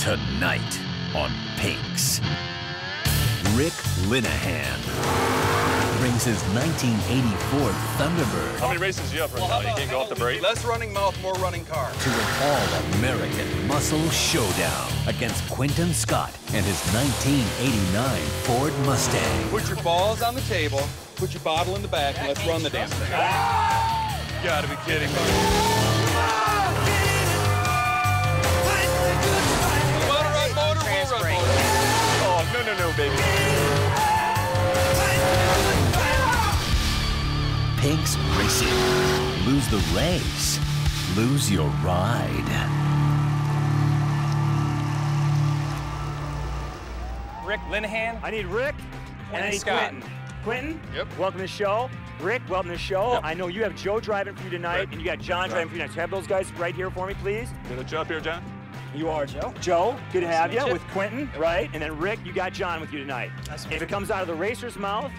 Tonight on Pinks, Rick Linehan brings his 1984 Thunderbird How many races do you have right now? You can't go off the brake? Less running mouth, more running car. to an all-American muscle showdown against Quentin Scott and his 1989 Ford Mustang. Put your balls on the table, put your bottle in the back, and let's run the damn thing. You gotta be kidding me. No, no, no, baby. Pinks Racing. Lose the race. Lose your ride. Rick Linehan. I need Rick and I need Scott. Quentin. Quentin, Yep. welcome to the show. Rick, welcome to the show. Yep. I know you have Joe driving for you tonight, Right. and you got John driving for you tonight. So have those guys right here for me, please. Did I jump here, John? You are Joe. Joe, good to have you you. with Quentin, right? And then Rick, you got John with you tonight. If it comes out of the racer's mouth,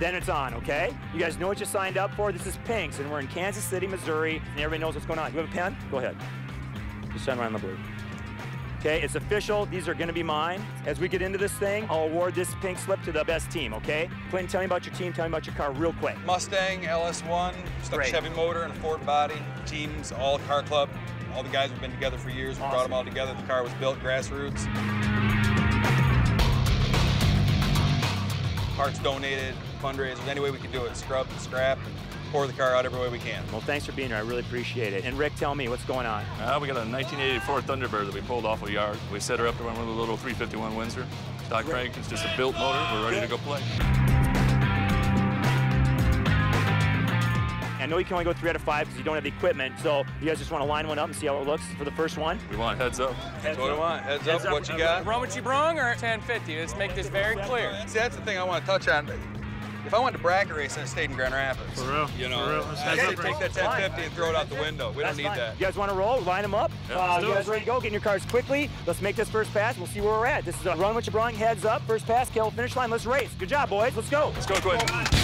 then it's on, okay? You guys know what you signed up for. This is Pinks, and we're in Kansas City, Missouri, and everybody knows what's going on. You have a pen? Go ahead. Just sign right on the blue. Okay, it's official. These are going to be mine. As we get into this thing, I'll award this pink slip to the best team, okay? Quentin, tell me about your team. Tell me about your car real quick. Mustang, LS1, stuck Great. Chevy motor and a Ford body. Teams, all car club. All the guys have been together for years. We brought them all together. The car was built grassroots. Parts donated, fundraisers, any way we could do it. Scrub, and scrap, and pour the car out every way we can. Well, thanks for being here. I really appreciate it. And Rick, tell me what's going on. Uh, we got a 1984 Thunderbird that we pulled off a yard. We set her up to run with a little 351 Windsor. Stock crank, it's just a built motor. We're ready to go play. Know you can only go three out of five because you don't have the equipment. So you guys just want to line one up and see how it looks for the first one. We want heads up. That's what I want. Heads, Heads up, up. what you got. Run what you brung or 1050? Let's make this very clear. See, that's the thing I want to touch on. If I went to bracket race, I stayed in Grand Rapids. For real. You know, For real. Let's I heads say take that 1050 and throw it out the window. We That's don't need fine. that. You guys want to roll? Line them up. Yeah, uh, you guys ready to go? Get in your cars quickly. Let's make this first pass. We'll see where we're at. This is a run what you brung. Heads up. First pass. Kill finish line. Let's race. Good job, boys. Let's go. Let's go, Quentin.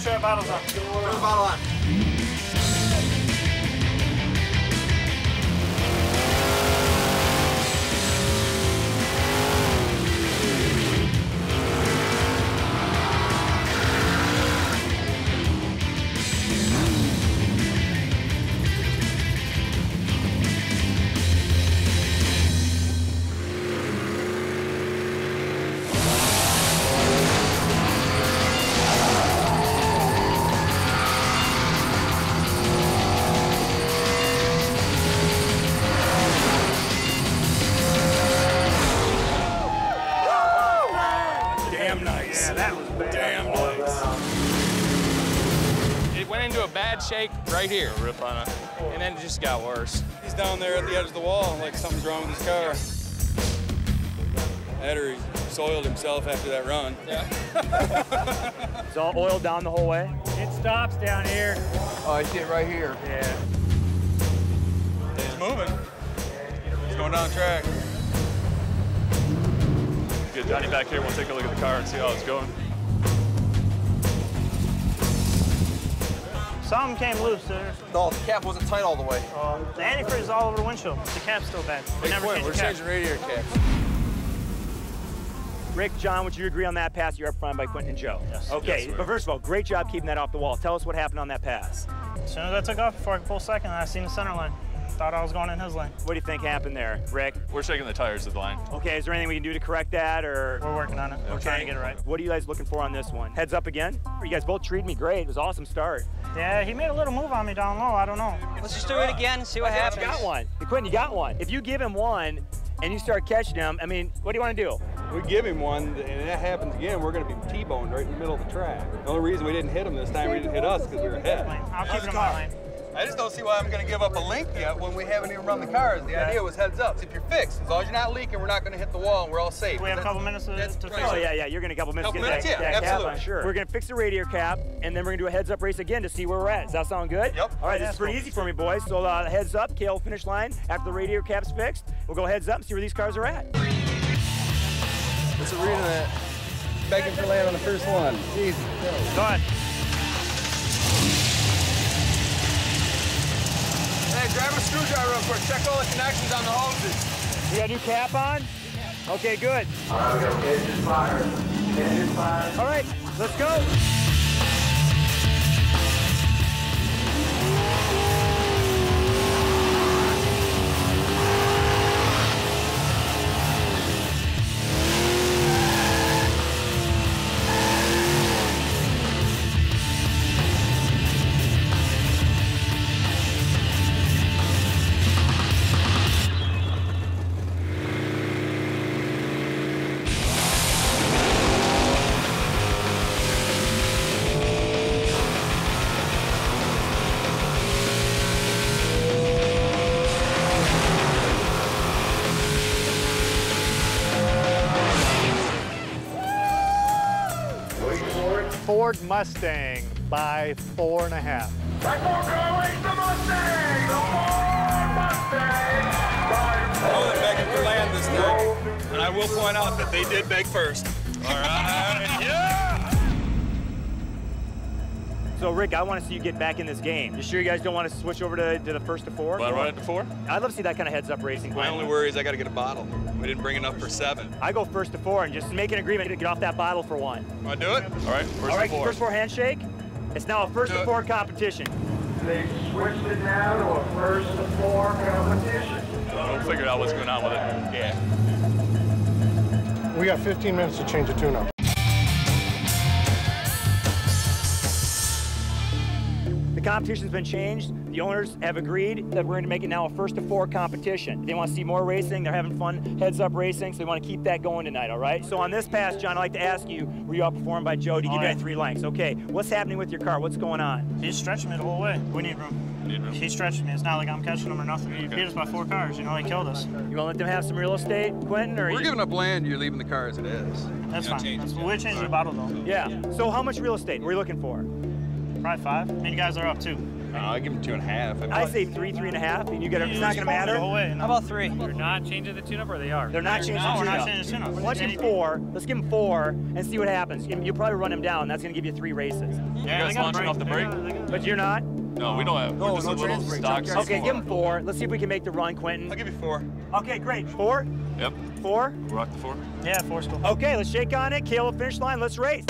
Sure that bottle's on. Throw the bottle on. Into shake right here, Rip on it. and then it just got worse. He's down there at the edge of the wall, like something's wrong with his car. That or he soiled himself after that run. Yeah. It's all oiled down the whole way. It stops down here. Oh, I see it right here. Yeah. He's moving. He's going down the track. Get Johnny back here. We'll take a look at the car and see how it's going. Something came loose there. No, the cap wasn't tight all the way. Uh, the antifreeze is all over the windshield. The cap's still bad. We Hey, never Quinn, changed we're the cap. changing radiator caps. Rick, John, would you agree on that pass? You're up front by Quentin and Joe. Yes. Okay, Yes, but first of all, great job keeping that off the wall. Tell us what happened on that pass. As soon as I took off before I could pull second, I seen the center line. Thought I was going in his lane. What do you think happened there, Rick? We're shaking the tires of the line. Okay, is there anything we can do to correct that, or We're working on it. We're trying to get it right. What are you guys looking for on this one? Heads up again? You guys both treated me great. It was an awesome start. Yeah, he made a little move on me down low. I don't know. Let's just do it again, and see what Okay, happens. You got one. Hey, Quentin, you got one. If you give him one and you start catching him, I mean, what do you want to do? We give him one, and that happens again, we're going to be T-boned right in the middle of the track. The only reason we didn't hit him this time, we didn't hit us because we were ahead. I'll keep it in my lane. I just don't see why I'm going to give up a link yet when we haven't even run the cars. The idea was heads up. If you're fixed, as long as you're not leaking, we're not going to hit the wall and we're all safe. We have a couple minutes to, to right. fix Oh yeah, yeah. You're gonna a couple minutes Couple to get minutes, that, yeah, that cap absolutely. on. Sure. We're gonna fix the radiator cap, and then we're gonna do a heads up race again to see where we're at. Does that sound good? Yep. All right, Yeah, this is pretty cool. easy for me, boys. So uh, heads up, Kale finish line after the radiator cap's fixed. We'll go heads up and see where these cars are at. What's the reading of that? Begging for land on the first one. Easy. Go Hey, grab a screwdriver real quick. Check all the connections on the hoses. We got a new cap on? Okay, good. All right, all right let's go. Ford Mustang by four and a half. Oh, they're begging for land this time. And I will point out that they did beg first. All right. So Rick, I want to see you get back in this game. You sure you guys don't want to switch over to, to the first to four? Want to run it to four? I'd love to see that kind of heads up racing. My Glenn. only worry is I got to get a bottle. We didn't bring enough for seven. I go first to four and just make an agreement to get off that bottle for one. Want to do it? All right, first All right, to four. first four handshake. It's now a first to four competition. They switched it now to a first to four competition. We'll figure out what's going on with it. Yeah. We got 15 minutes to change the tune-up. The competition's been changed. The owners have agreed that we're going to make it now a first to four competition. They want to see more racing. They're having fun heads up racing, so they want to keep that going tonight, all right? So on this pass, John, I'd like to ask you, were you outperformed by Joe to give Oh, you yeah. that three lengths? Okay, what's happening with your car? What's going on? He's stretching me the whole way. We need room. Need room. He's stretching me. It's not like I'm catching him or nothing. He beat us by four cars. You know, he killed us. You want to let them have some real estate, Quentin? Or We're you- giving up land. You're leaving the car as it is. That's You fine. change That's, we'll change the bottle though. Yeah. So how much real estate were you looking for? Probably five. I mean, you guys are up too. No, I give him two and a half. I mean, I say three, three and a half, and you get it's not going to matter. The whole way. How about three? You're not changing the tune-up, or they are? They're not changing No, the we're not tune-up. changing the tune-up. Let's give him four. Let's give him four and see what happens. You- You'll probably run him down. That's going to give you three races. You guys they got launching off the They break? got- they got- But you're not? No, we don't have. We're just a little stock. Okay, give him four. Let's see if we can make the run, Quentin. I'll give you four. Okay, great. Four? Yep. Four? Rock the four. Yeah, four school. Okay, let's shake on it. Caleb, finish line. Let's race.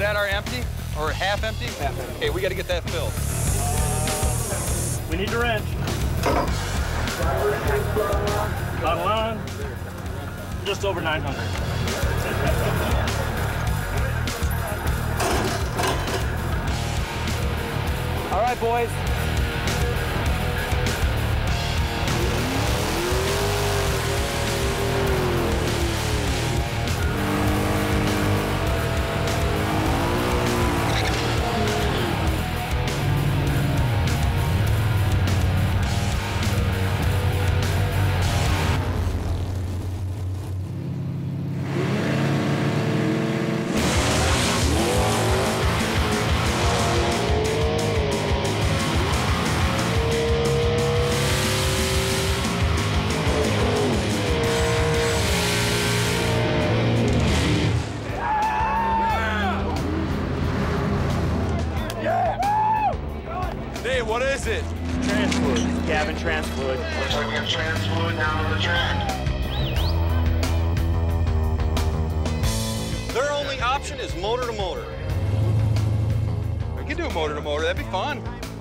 That are empty or half empty? Half empty. Okay, we got to get that filled. We need the wrench. Bottom line, just over 900. All right, boys.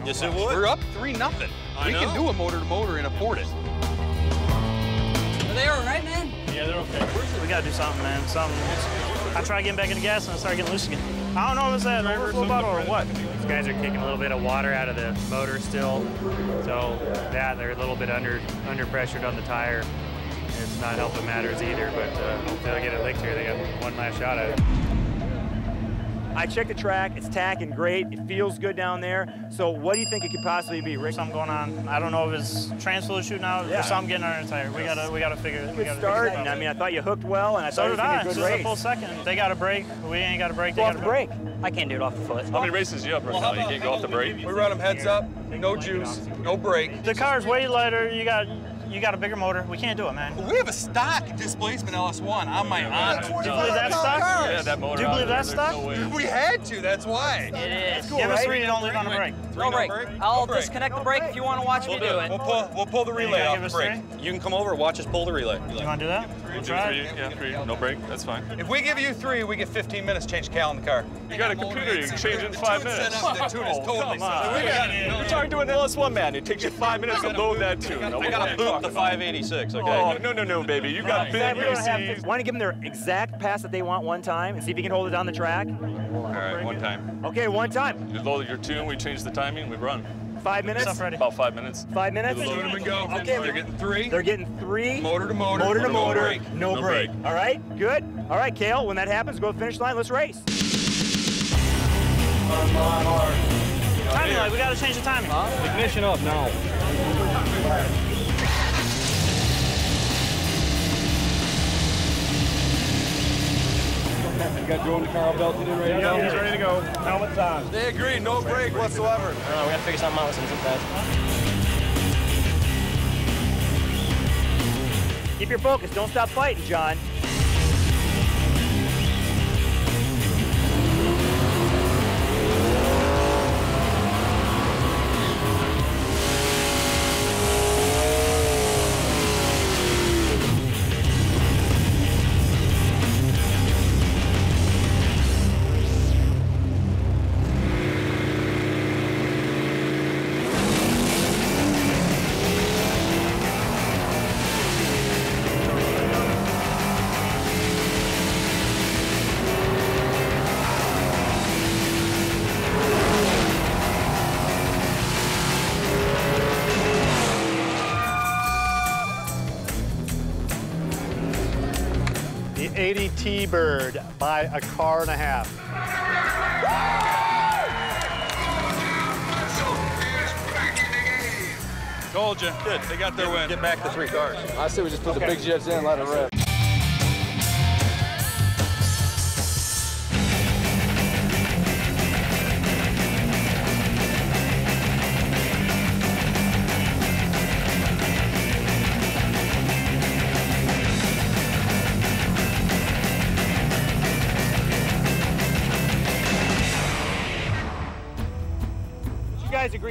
Yes, it would. We're up three nothing. we can do a motor to motor and afford it. Are they all right, man? Yeah, they're okay. We gotta do something, man. Something. I tried getting back into gas and I started getting loose again. I don't know if it's that overflow bottle or what. These guys are kicking a little bit of water out of the motor still, so that they're a little bit under under pressured on the tire. It's not helping matters either, but uh, hopefully they'll get it licked here. They got one last shot at it. I checked the track. It's tacking great. It feels good down there. So what do you think it could possibly be, Rick? Something going on. I don't know if it's trans fluid shooting out Yeah. or something getting under the tire. We gotta we gotta figure it. We Good gotta start. figure it out. I mean, I thought you hooked well, and I so thought it did was I. gonna be a This good is a full second. They got a break. We ain't got a break. They Go got off a the break. break. I can't do it off the foot. How many races do you have right now? You can't go off the brake? We run them heads up, no juice, no break. The car's way lighter. You got you got a bigger motor. We can't do it, man. We have a stock displacement LS1 on my honor. Do you believe that stock? Yeah, that motor Do you believe that stock? no. We had to, that's why. It is. Give us three. Don't leave on the brake. No break. I'll No break. disconnect the brake if you want to watch me do it. We'll pull, we'll pull the relay off the us brake. You can come over, watch us pull the relay. You want to do that? We'll Do try. three, yeah, three, no brake, that's fine. If we give you three, we get 15 minutes to change cal in the car. You got a computer, you can change it in five minutes. the tune is Oh, totally come on. set. We got- We're talking to an LS1 man. It takes you five minutes to load that tune. I got a you boot talking the 586, okay? Oh, no, no, no, baby. You got big we don't have AC. Want to give them their exact pass that they want one time and see if you can hold it down the track? All right, one time. Okay, one time. You load your tune, we change the timing, we run. Five minutes. Stuff ready. About five minutes. Five minutes. Tune them and go. Okay, They're getting three. They're getting three. Motor to motor. Motor to no motor. brake. No, No break. brake. All right, good. All right, Kale, when that happens, go to the finish line. Let's race. Timing light. We gotta change the timing. Ignition up now. You got Joe and the car belted in right now? He's ready to go. Helmet's on. They agree, no break whatsoever. we gotta figure something out with some fast. Keep your focus. Don't stop fighting, John. T-Bird by a car and a half. Told you. Good. They got their win. Get back the three cars. I say we just put the big jets in, let it rip.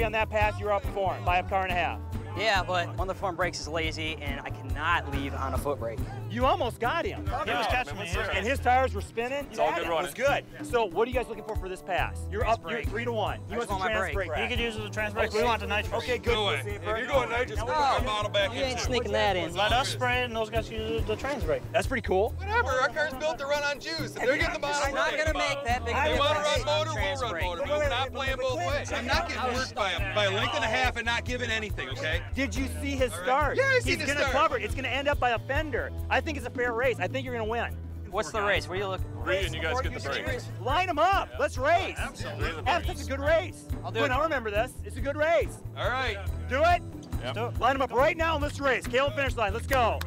On that pass? You're outperformed by a car and a half. Yeah, but one of the front brakes is lazy, and I cannot leave on a foot brake. You almost got him. He was catching me. And his tires were spinning. It's all Yeah, good It was running. good. So what are you guys looking for for this pass? You're up. You're three to one. I You just want want trans brake. brake. He could use it as a trans brake. We want the nitrous. Okay, good. No way. If you're going nitrous, we're going to bottle back You ain't into it. sneaking that in. Let us spray it, and those guys use the trans brake. That's pretty cool. Whatever. Our car's built to run on juice. If they're getting the bottle, I'm not we're gonna make that big bottle. of a They want to run motor, trans we'll run motor. But we're not playing both ways. I'm not getting worked by a, by a length and a half and not giving anything, okay? Did you see his right. start? Yeah, I see He's seen the gonna cover. it. It's gonna end up by a fender. I think it's a fair race. I think you're gonna win. What's the race? What are you looking Three, and you guys get the break. Line them up. Let's race. Absolutely. Have such a good race. I'll do Good, it. I'll remember this. It's a good race. All right. Do it. Yep. Do. Line them up right now and let's race. Caleb, finish line. Let's go.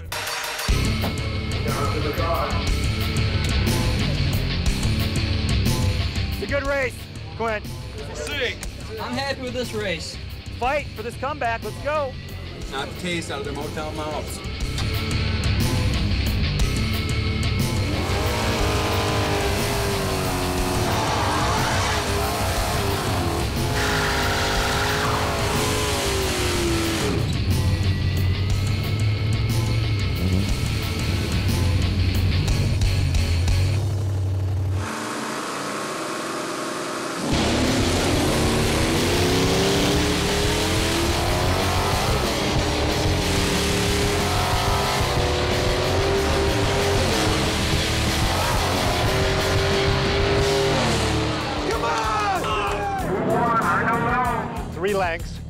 It's a good race, Quinn. We'll see. I'm happy with this race. Fight for this comeback. Let's go. Not the taste out of their motel mouths.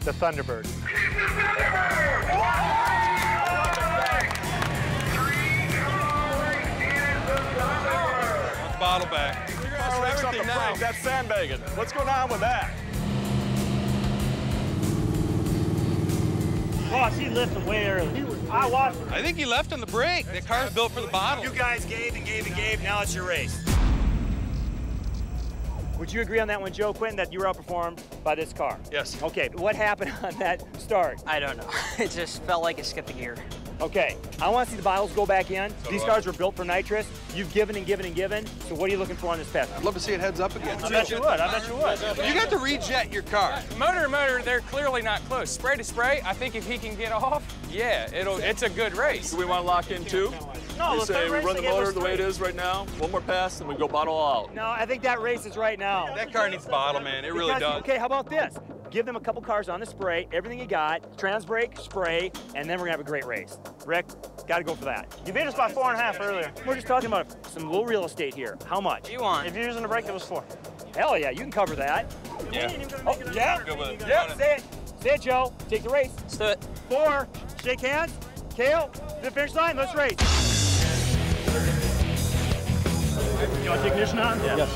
The Thunderbird. Bottle back. Rick's everything now. That's sandbagging. What's going on with that? Boss, he lifted way early. I watched him. I think he left on the break. The car's built for the bottle. You guys gave and gave and gave. Now it's your race. Would you agree on that one, Joe Quentin, that you were outperformed by this car? Yes. Okay, what happened on that start? I don't know. It just felt like it skipped a gear. Okay, I want to see the bottles go back in. So These cars were built for nitrous. You've given and given and given. So what are you looking for on this path? I'd love to see it heads up again. I bet you would. I bet you would. You got to rejet your car. Motor to motor, they're clearly not close. Spray to spray, I think if he can get off, yeah, it'll. It's a good race. Do we want to lock in two? No, we say we run the motor the way it is right now. One more pass, and we go bottle all out. No, I think that race is right now. That car needs bottle, man. It really does. Okay, how about this? Give them a couple cars on the spray, everything you got, trans brake, spray, and then we're gonna have a great race. Rick, gotta go for that. You beat us by four and a half earlier. We're just talking about some little real estate here. How much? You want? If you're using the brake, it was four. Hell yeah, you can cover that. Yeah. Oh, yeah. Good with it. Yep, say it. Say it, Joe. Take the race. Let's do it. Four. Shake hands. Kale, to the finish line. Let's race. You want the ignition on? Yes.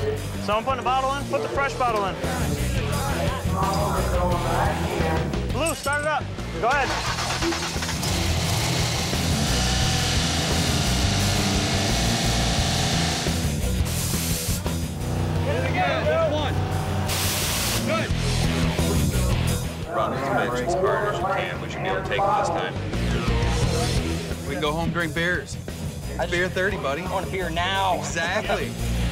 Someone putting the bottle in? Put the fresh bottle in. Blue, start it up. Go ahead. Run as much as hard as you can. We should be able to take it this time. We can go home drink beers. Beer 30, buddy. I want a beer now. Exactly.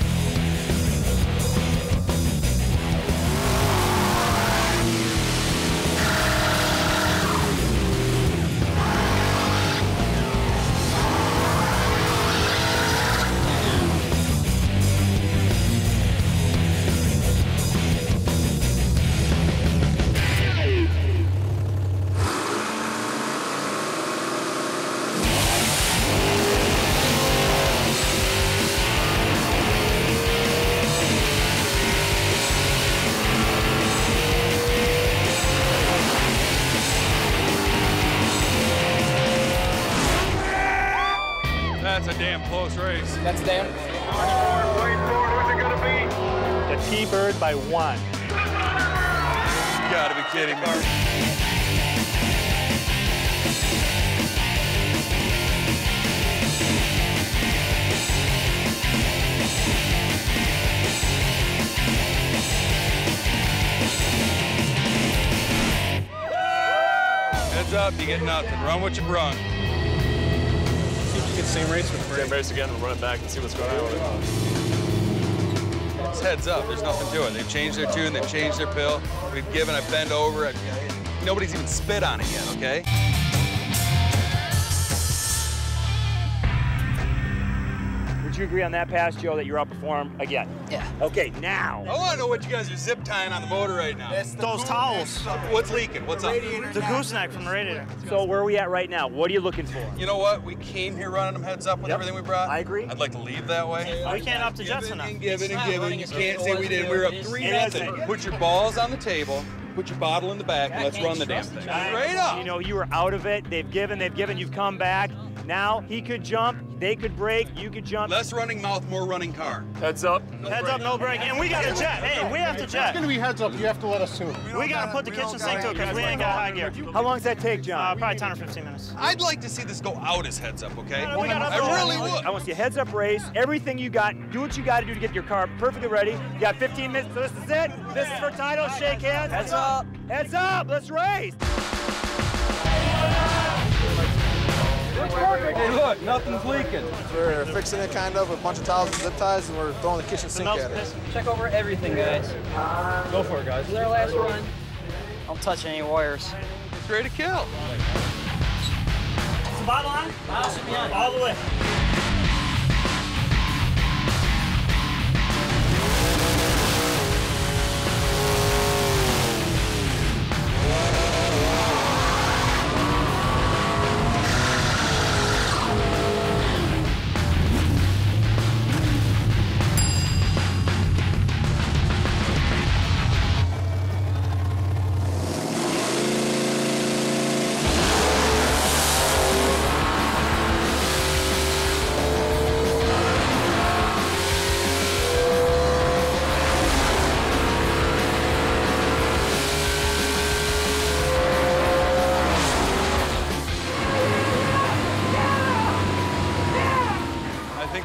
That's a damn close race. That's damn. The T-Bird by one. You gotta be kidding me. Heads up, you get nothing. Run what you brung. The same race with the Same race again. We'll run it back and see what's going on with it. It's heads up. There's nothing to it. They've changed their tune. They've changed their pill. We've given. I bend over. I, nobody's even spit on it yet. Okay. You agree on that pass, Joe, that you're outperformed again? Yeah. Okay, now. I want to know what you guys are zip tying on the motor right now. Those towels. What's leaking? What's up? The gooseneck from the radiator. So where are we at right now? What are you looking for? You know what? We came here running them heads up with Yep. everything we brought. I agree. I'd like to leave that way. We can't up to Give Jetson it and give it and not give it. You can't say we did. is. We were up three is. nothing. Put your balls on the table. Put your bottle in the back. and let's run the damn thing. Straight up. You know, you were out of it. They've given, they've given, you've come back. Now he could jump, they could break, you could jump. Less running mouth, more running car. Heads up. Heads up, no break. And we got to jet. Hey, we have to It's gonna be heads up. You have to let us too. We got to put the kitchen sink to it because we ain't got high gear. How long does that take, Uh, John? probably 10 or 15 minutes. I'd like to see this go out as heads up, okay? Yeah, we got I really would. I want to see a heads up race. Everything you got, do what you got to do to get your car perfectly ready. You got 15 minutes, so this is it. This is for title. Shake hands. Heads up. Heads up. Let's race. Hey, look, nothing's leaking. We're fixing it kind of with a bunch of towels and zip ties, and we're throwing the kitchen sink at it. Check over everything, guys. Go for it, guys. This is our last run. Don't touch any wires. It's ready to kill. Is the bottle on? Bottle should be on. All the way.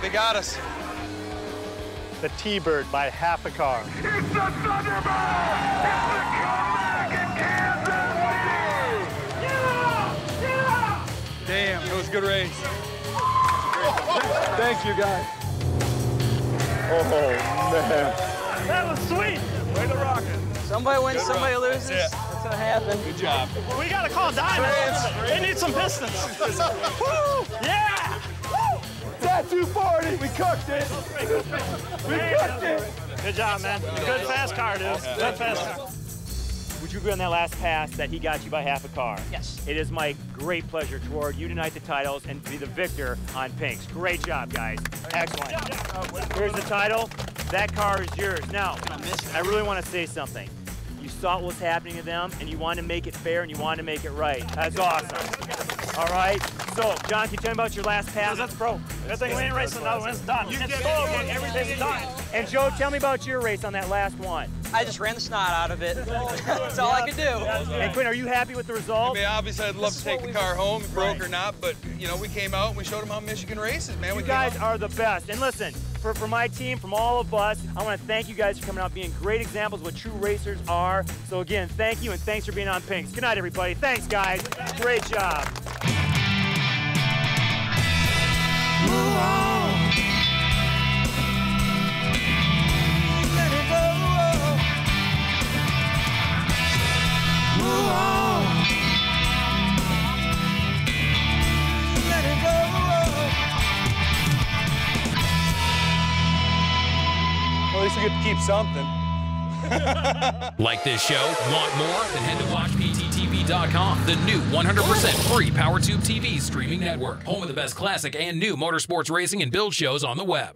They got us. The T-Bird by half a car. It's the Thunderbird! It's the comeback in Kansas City! Yeah! Yeah! Damn, it was a good race. Thank you, guys. Oh, man. That was sweet. Way to rock it. Somebody wins, somebody loses. That's, what happened. Good job. We got to call Diamond. They need some pistons. Woo! Yeah! Woo! 240, we cooked it. We cooked it. Good job, man. Good fast car, dude. Good fast car. Would you agree on that last pass that he got you by half a car? Yes. It is my great pleasure to award you tonight the titles and be the victor on Pinks. Great job, guys. Excellent. Here's the title. That car is yours. Now, I really want to say something. You saw what was happening to them, and you wanted to make it fair, and you wanted to make it right. That's awesome. All right. So, John, can you tell me about your last pass? That's pro. That thing we ain't racing another one. It's done. You it's get sold. Everything's done. And Joe, tell me about your race on that last one. I just ran the snot out of it. That's all I could do. And Quinn, are you happy with the result? I result? mean, obviously, I'd love to take the car home, broke or not, but you know, we came out and we showed them how Michigan races, man. we You came guys are the best. And listen, for, for my team, from all of us, I want to thank you guys for coming out, being great examples of what true racers are. So again, thank you, and thanks for being on Pinks. Good night, everybody. Thanks, guys. Great job. Well, at least we get to keep something. Like this show? Want more? Then head to WatchPTTV.com, the new 100% free PowerTube TV streaming network. Home of the best classic and new motorsports racing and build shows on the web.